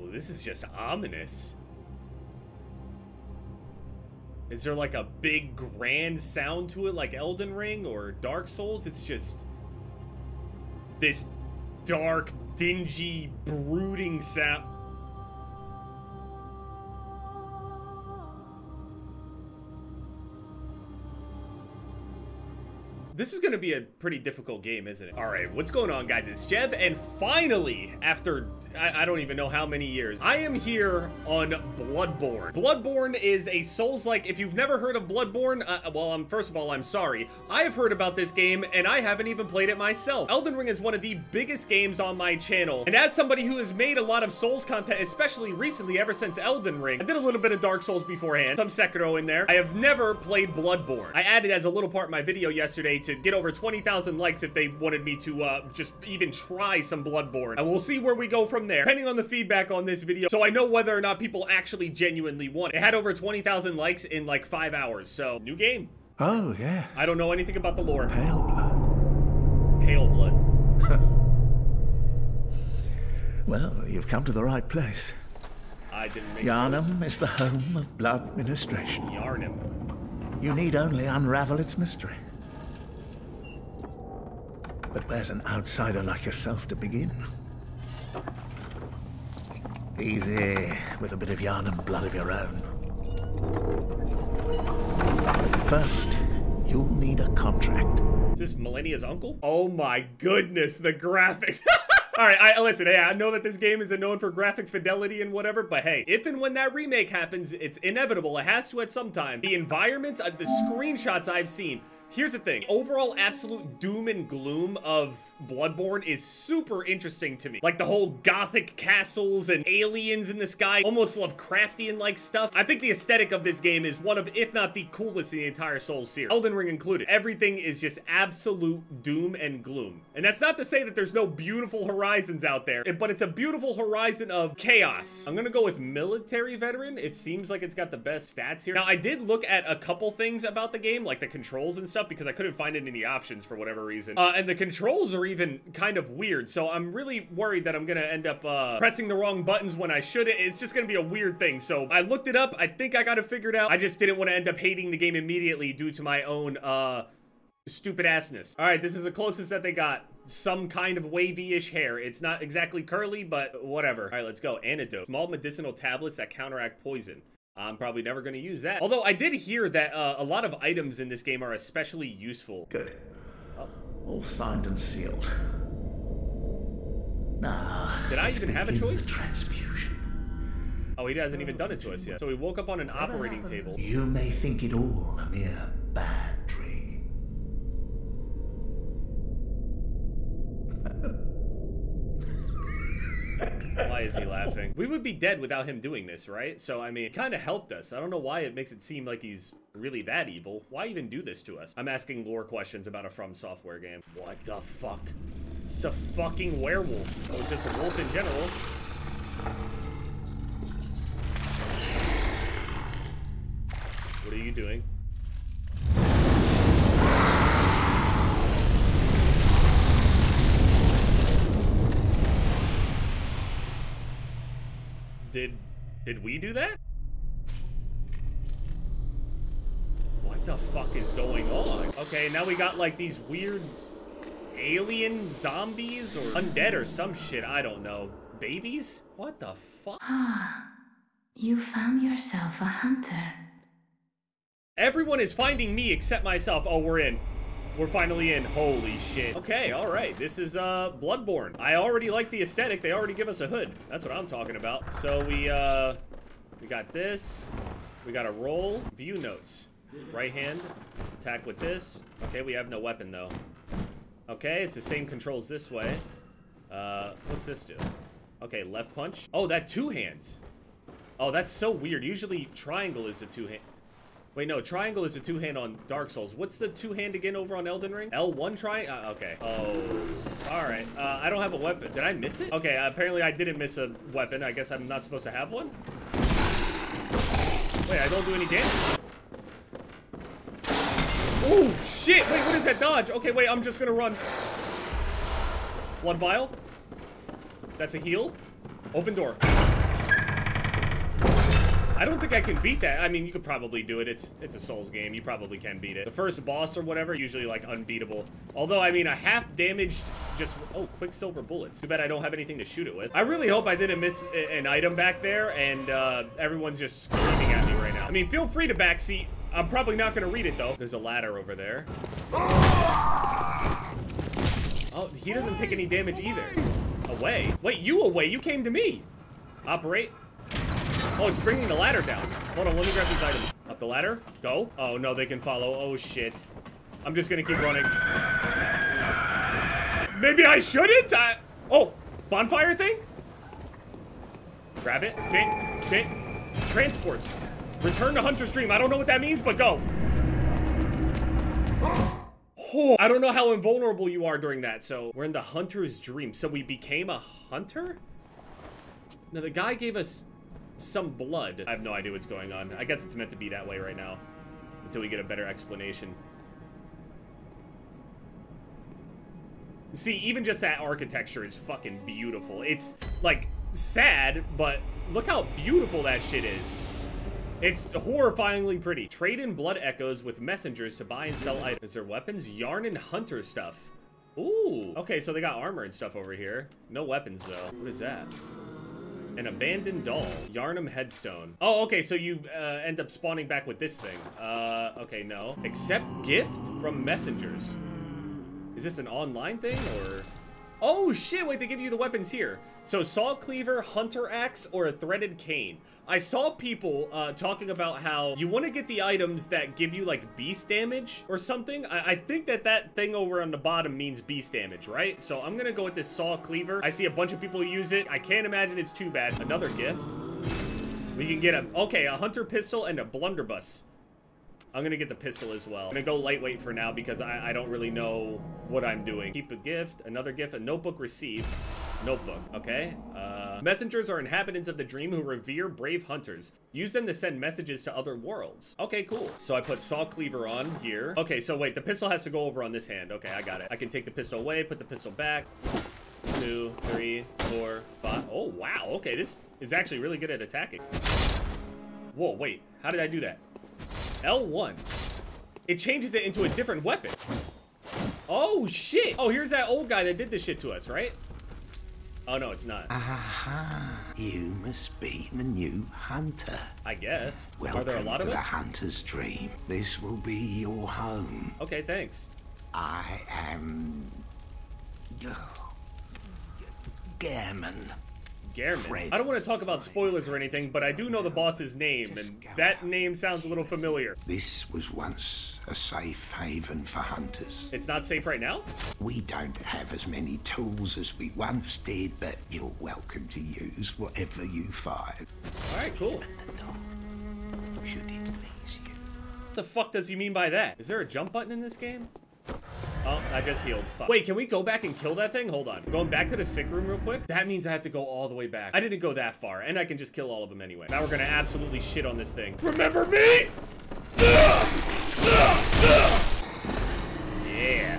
Oh, this is just ominous. Is there like a big grand sound to it like Elden Ring or Dark Souls? It's just this dark, dingy, brooding sound. This is going to be a pretty difficult game, isn't it? All right, what's going on, guys? It's Jev, and finally, after I, I, don't even know how many years, I am here on Bloodborne. Bloodborne is a Souls-like. If you've never heard of Bloodborne, uh, well, I'm first of all, I'm sorry. I have heard about this game, and I haven't even played it myself. Elden Ring is one of the biggest games on my channel, and as somebody who has made a lot of Souls content, especially recently, ever since Elden Ring, I did a little bit of Dark Souls beforehand, some Sekiro in there. I have never played Bloodborne. I added as a little part in my video yesterday to get over 20,000 likes if they wanted me to uh, just even try some Bloodborne. And we'll see where we go from there, depending on the feedback on this video, so I know whether or not people actually genuinely want it. It had over 20,000 likes in like five hours, so new game. Oh, yeah. I don't know anything about the lore. Pale blood. Pale blood. well, you've come to the right place. I didn't make Yharnam is the home of blood ministration. Yharnam. You need only unravel its mystery. But where's an outsider like yourself to begin? Easy, with a bit of Yharnam blood of your own. But first, you'll need a contract. Is this Malenia's uncle? Oh my goodness, the graphics. All right, I listen. Hey, I know that this game isn't known for graphic fidelity and whatever, but hey, if and when that remake happens, it's inevitable. It has to at some time. The environments, uh, the screenshots I've seen, Here's the thing. Overall absolute doom and gloom of Bloodborne is super interesting to me. Like the whole gothic castles and aliens in the sky, almost Lovecraftian-like stuff. I think the aesthetic of this game is one of, if not the coolest in the entire Souls series. Elden Ring included. Everything is just absolute doom and gloom. And that's not to say that there's no beautiful horizons out there, but it's a beautiful horizon of chaos. I'm gonna go with military veteran. It seems like it's got the best stats here. Now, I did look at a couple things about the game, like the controls and stuff, stuff because I couldn't find it in the options for whatever reason. Uh, and the controls are even kind of weird, so I'm really worried that I'm gonna end up uh, pressing the wrong buttons when I should. It's just gonna be a weird thing. So I looked it up. I think I got it figured out. I just didn't want to end up hating the game immediately due to my own uh, stupid assness. All right, this is the closest that they got some kind of wavy-ish hair. It's not exactly curly, but whatever. All right, let's go. Antidote. Small medicinal tablets that counteract poison. I'm probably never going to use that. Although I did hear that uh, a lot of items in this game are especially useful. Good. Oh. All signed and sealed. Now, did I even have a choice? Transfusion. Oh, he hasn't even done it to us yet. So we woke up on an operating table. You may think it all a mere Laughing? We would be dead without him doing this, right? So, I mean, it kind of helped us. I don't know why it makes it seem like he's really that evil. Why even do this to us? I'm asking lore questions about a From Software game. What the fuck? It's a fucking werewolf. Or just a wolf in general. What are you doing? Did did we do that? What the fuck is going on? Okay, now we got like these weird alien zombies or undead or some shit, I don't know. Babies? What the fuck? Ah, you found yourself a hunter. Everyone is finding me except myself. Oh, we're in. We're finally in. Holy shit. Okay, all right. This is uh, Bloodborne. I already like the aesthetic. They already give us a hood. That's what I'm talking about. So we, uh, we got this. We got a roll. View notes. Right hand. Attack with this. Okay, we have no weapon, though. Okay, it's the same controls this way. Uh, what's this do? Okay, left punch. Oh, that two hands. Oh, that's so weird. Usually triangle is a two hand. Wait, no, triangle is a two-hand on Dark Souls. What's the two-hand again over on Elden Ring? L1 try? Uh, okay. Oh, all right. Uh, I don't have a weapon. Did I miss it? Okay, uh, apparently I didn't miss a weapon. I guess I'm not supposed to have one? Wait, I don't do any damage. Oh, shit. Wait, what is that dodge? Okay, wait, I'm just gonna run. Blood vial. That's a heal. Open door. I don't think I can beat that. I mean, you could probably do it. It's it's a Souls game. You probably can beat it. The first boss or whatever, usually like unbeatable. Although, I mean, a half damaged just... Oh, Quicksilver bullets. Too bad I don't have anything to shoot it with. I really hope I didn't miss an item back there and uh, everyone's just screaming at me right now. I mean, feel free to backseat. I'm probably not going to read it, though. There's a ladder over there. Oh, he doesn't take any damage either. Away? Wait, you away? You came to me. Operate. Oh, it's bringing the ladder down. Hold on, let me grab these items. Up the ladder. Go. Oh, no, they can follow. Oh, shit. I'm just gonna keep running. Maybe I shouldn't? I... Oh, bonfire thing? Grab it. Sit. Sit. Transports. Return to Hunter's Dream. I don't know what that means, but go. Oh, I don't know how invulnerable you are during that, so we're in the Hunter's Dream. So we became a hunter? Now, the guy gave us some blood. I have no idea what's going on. I guess it's meant to be that way right now until we get a better explanation. See, even just that architecture is fucking beautiful. It's, like, sad, but look how beautiful that shit is. It's horrifyingly pretty. Trade in blood echoes with messengers to buy and sell items. There weapons? Yharnam hunter stuff. Ooh. Okay, so they got armor and stuff over here. No weapons, though. What is that? An abandoned doll. Yharnam headstone. Oh, okay, so you uh, end up spawning back with this thing. Uh, okay, no. Accept gift from messengers. Is this an online thing, or... Oh shit, wait, they give you the weapons here. So saw cleaver, hunter axe, or a threaded cane. I saw people uh, talking about how you want to get the items that give you like beast damage or something. I, I think that that thing over on the bottom means beast damage, right? So I'm gonna go with this saw cleaver. I see a bunch of people use it. I can't imagine it's too bad. Another gift. We can get a, okay, a hunter pistol and a blunderbuss. I'm gonna get the pistol as well. I'm gonna go lightweight for now because I, I don't really know what I'm doing. Keep a gift, another gift, a notebook received. Notebook, okay. Uh, messengers are inhabitants of the dream who revere brave hunters. Use them to send messages to other worlds. Okay, cool. So I put saw cleaver on here. Okay, so wait, the pistol has to go over on this hand. Okay, I got it. I can take the pistol away, put the pistol back. Two, three, four, five. Oh, wow. Okay, this is actually really good at attacking. Whoa, wait. How did I do that? L1. It changes it into a different weapon. Oh, shit. Oh, here's that old guy that did this shit to us, right? Oh, no, it's not. Aha, you must be the new hunter. I guess. Welcome Are there a lot to of the hunter's dream. This will be your home. Okay, thanks. I am... Gehrman. Fred. I don't want to talk about spoilers or anything, but I do know the boss's name, and that name sounds a little familiar. This was once a safe haven for hunters. It's not safe right now? We don't have as many tools as we once did, but you're welcome to use whatever you find. Alright, cool. Should it please you. What the fuck does he mean by that? Is there a jump button in this game? Oh, I just healed. Fuck. Wait, can we go back and kill that thing? Hold on. Going back to the sick room real quick. That means I have to go all the way back. I didn't go that far, and I can just kill all of them anyway. Now we're gonna absolutely shit on this thing. Remember me? Yeah.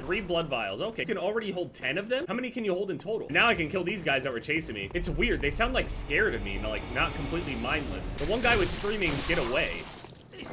Three blood vials. Okay. You can already hold 10 of them? How many can you hold in total? Now I can kill these guys that were chasing me. It's weird. They sound like scared of me, like not completely mindless. The one guy was screaming, get away.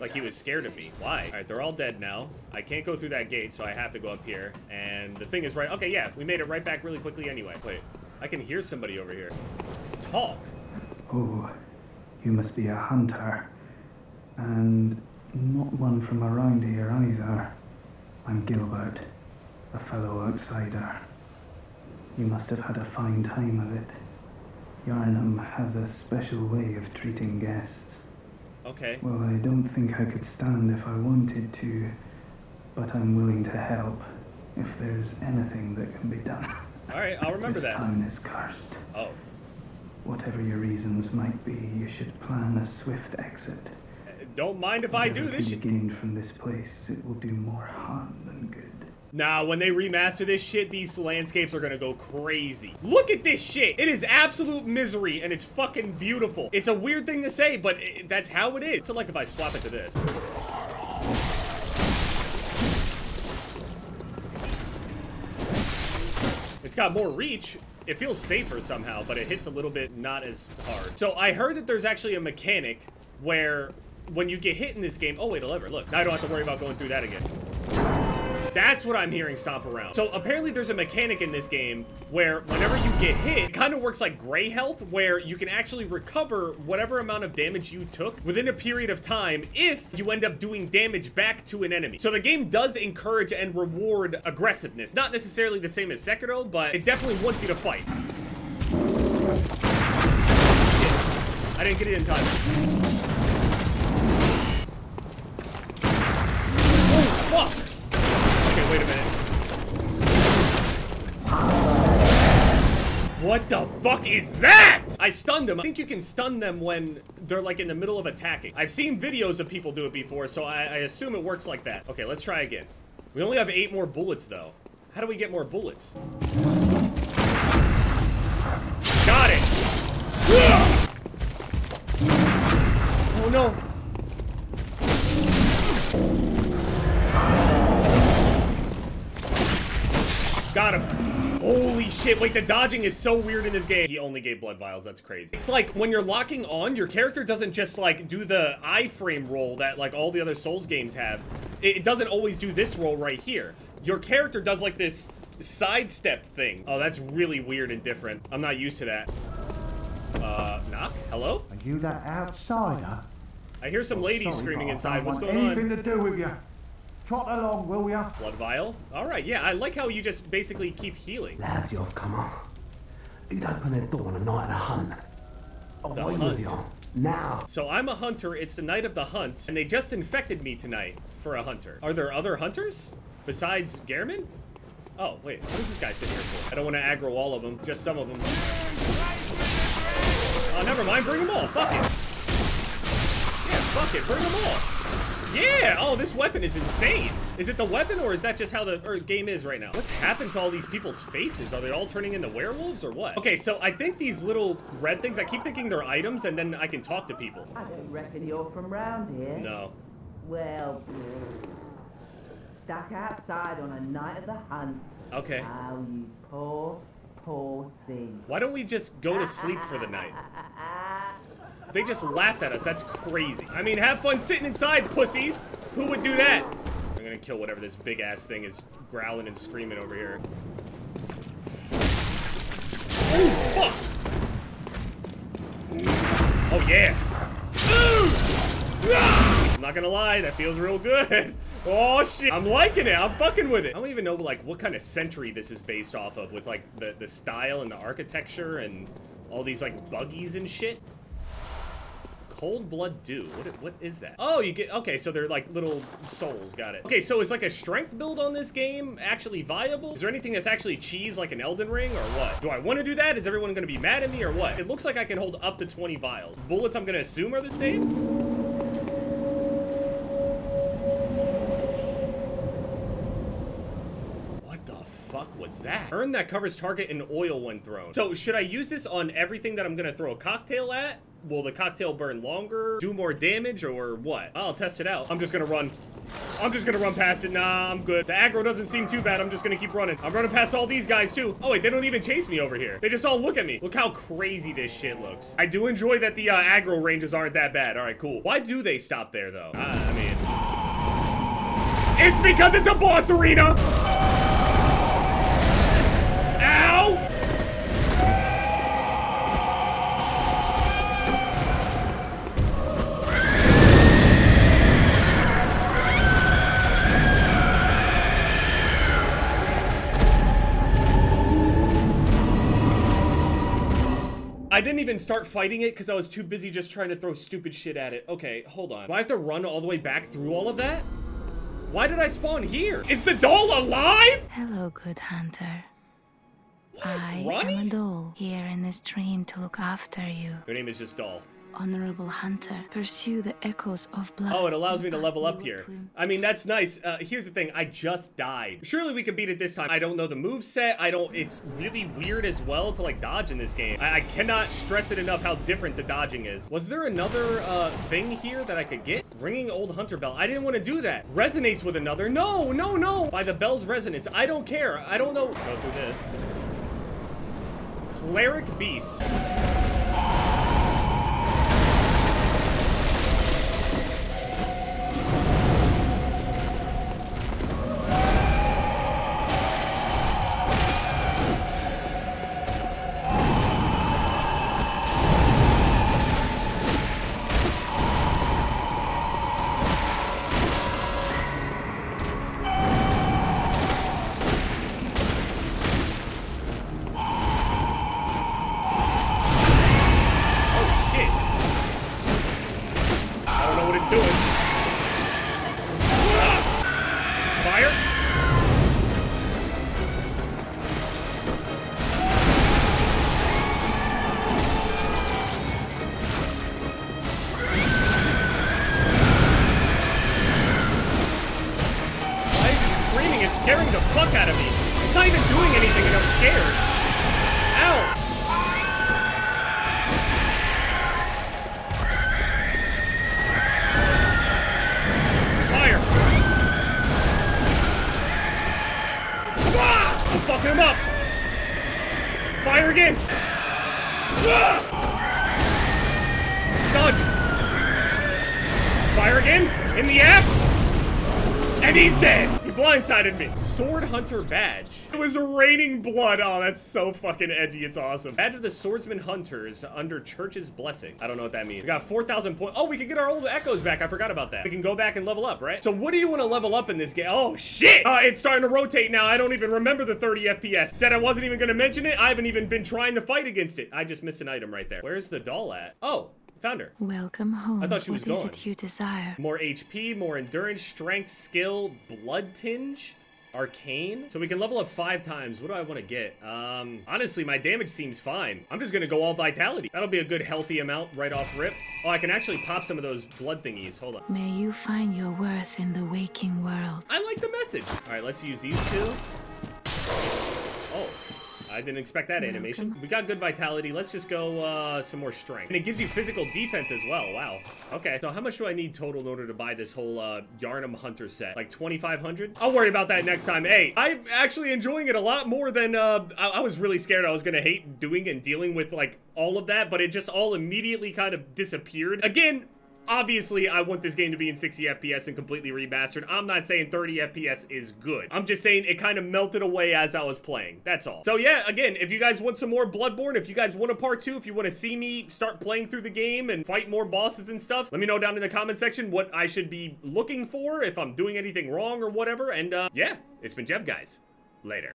Like he was scared of me. Why? All right, they're all dead now. I can't go through that gate, so I have to go up here. And the thing is right... Okay, yeah, we made it right back really quickly anyway. Wait, I can hear somebody over here. Talk. Oh, you must be a hunter. And not one from around here either. I'm Gilbert, a fellow outsider. You must have had a fine time of it. Yharnam has a special way of treating guests. Okay. Well, I don't think I could stand if I wanted to, but I'm willing to help if there's anything that can be done. All right, I'll remember this that. town is cursed. Oh. Whatever your reasons might be, you should plan a swift exit. Uh, don't mind if I do this can shit. be gained from this place, it will do more harm. Nah, when they remaster this shit, these landscapes are gonna go crazy. Look at this shit. It is absolute misery, and it's fucking beautiful. It's a weird thing to say, but it, that's how it is. So, like, if I swap it to this. It's got more reach. It feels safer somehow, but it hits a little bit not as hard. So I heard that there's actually a mechanic where when you get hit in this game, oh wait, a lever, look. Now I don't have to worry about going through that again. That's what I'm hearing stomp around. So apparently there's a mechanic in this game where whenever you get hit, it kind of works like gray health, where you can actually recover whatever amount of damage you took within a period of time if you end up doing damage back to an enemy. So the game does encourage and reward aggressiveness. Not necessarily the same as Sekiro, but it definitely wants you to fight. Shit. I didn't get it in time. Oh, fuck! What the fuck is that? I stunned him. I think you can stun them when they're like in the middle of attacking. I've seen videos of people do it before, so I, I assume it works like that. Okay, let's try again. We only have eight more bullets though. How do we get more bullets? Got it! Oh no! Got him. Holy shit, wait, the dodging is so weird in this game. He only gave blood vials, that's crazy. It's like when you're locking on, your character doesn't just like do the iframe roll that like all the other Souls games have. It doesn't always do this roll right here. Your character does like this sidestep thing. Oh, that's really weird and different. I'm not used to that. Uh, knock? Hello? Are you that outsider? I hear some ladies Sorry, screaming inside. What's going anything on? to do with you. Trot along, will ya? Blood vial? Alright, yeah, I like how you just basically keep healing. Lads, you've come on. You'd open the door on a night of the hunt. Oh, The hunt. you. Now. So I'm a hunter, it's the night of the hunt, and they just infected me tonight for a hunter. Are there other hunters? Besides Gehrman? Oh, wait, what is this guy sitting here for? I don't want to aggro all of them, just some of them. Oh, never mind, bring them all, fuck it. Yeah, fuck it, bring them all. Yeah, oh, this weapon is insane. Is it the weapon, or is that just how the or, game is right now? What's happened to all these people's faces? Are they all turning into werewolves, or what? Okay, so I think these little red things, I keep thinking they're items, and then I can talk to people. I don't reckon you're from round here. No. Well, stuck outside on a night of the hunt. Okay. How you poor, poor thing. Why don't we just go to sleep for the night? They just laughed at us. That's crazy. I mean, have fun sitting inside, pussies. Who would do that? I'm gonna kill whatever this big ass thing is growling and screaming over here. Ooh, fuck! Oh, yeah. Ooh! I'm not gonna lie, that feels real good. Oh shit, I'm liking it. I'm fucking with it. I don't even know like what kind of century this is based off of with like the, the style and the architecture and all these like buggies and shit. Cold Blood Dew. What, what is that? Oh, you get... Okay, so they're like little souls. Got it. Okay, so is like a strength build on this game actually viable? Is there anything that's actually cheese like an Elden Ring or what? Do I want to do that? Is everyone going to be mad at me or what? It looks like I can hold up to 20 vials. Bullets I'm going to assume are the same? What the fuck was that? Urn that covers target and oil when thrown. So should I use this on everything that I'm gonna throw a cocktail at? Will the cocktail burn longer, do more damage, or what? I'll test it out. I'm just gonna run. I'm just gonna run past it. Nah, I'm good. The aggro doesn't seem too bad. I'm just gonna keep running. I'm running past all these guys too. Oh wait, they don't even chase me over here. They just all look at me. Look how crazy this shit looks. I do enjoy that the uh, aggro ranges aren't that bad. All right, cool. Why do they stop there though? Uh, I mean, it's because it's a boss arena. I didn't even start fighting it because I was too busy just trying to throw stupid shit at it. Okay, hold on. Do I have to run all the way back through all of that? Why did I spawn here? Is the doll alive? Hello, good hunter. I am a doll here in this dream to look after you. Your name is just Doll. Honorable hunter, pursue the echoes of blood. Oh, it allows me to level up here. I mean, that's nice. Uh, here's the thing. I just died. Surely we can beat it this time. I don't know the move set. I don't... It's really weird as well to, like, dodge in this game. I, I cannot stress it enough how different the dodging is. Was there another, uh, thing here that I could get? Ringing Old Hunter Bell. I didn't want to do that. Resonates with another. No, no, no. By the bell's resonance. I don't care. I don't know. Go through this. Cleric Beast. Fire again! In the ass! And he's dead! He blindsided me. Sword Hunter badge. It was raining blood. Oh, that's so fucking edgy. It's awesome. Badge of the Swordsman Hunters under Church's Blessing. I don't know what that means. We got 4,000 points. Oh, we can get our old echoes back. I forgot about that. We can go back and level up, right? So what do you want to level up in this game? Oh, shit! Uh, it's starting to rotate now. I don't even remember the 30 FPS. Said I wasn't even going to mention it. I haven't even been trying to fight against it. I just missed an item right there. Where's the doll at? Oh, Found her. Welcome home. I thought she was What is gone. it you desire? More HP, more endurance, strength, skill, blood tinge, arcane. So we can level up five times. What do I want to get? Um, honestly, my damage seems fine. I'm just gonna go all vitality. That'll be a good healthy amount right off rip. Oh, I can actually pop some of those blood thingies. Hold on. May you find your worth in the waking world. I like the message. All right, let's use these two. I didn't expect that animation. We got good vitality. Let's just go uh, some more strength. And it gives you physical defense as well. Wow. Okay. So how much do I need total in order to buy this whole uh, Yharnam Hunter set? Like 2,500? I'll worry about that next time. Hey, I'm actually enjoying it a lot more than uh, I, I was really scared I was going to hate doing and dealing with like all of that, but it just all immediately kind of disappeared. Again, Obviously, I want this game to be in 60 FPS and completely remastered. I'm not saying 30 FPS is good. I'm just saying it kind of melted away as I was playing. That's all. So yeah, again, if you guys want some more Bloodborne, if you guys want a part two, if you want to see me start playing through the game and fight more bosses and stuff, let me know down in the comment section what I should be looking for, if I'm doing anything wrong or whatever. And uh, yeah, it's been Jev, guys. Later.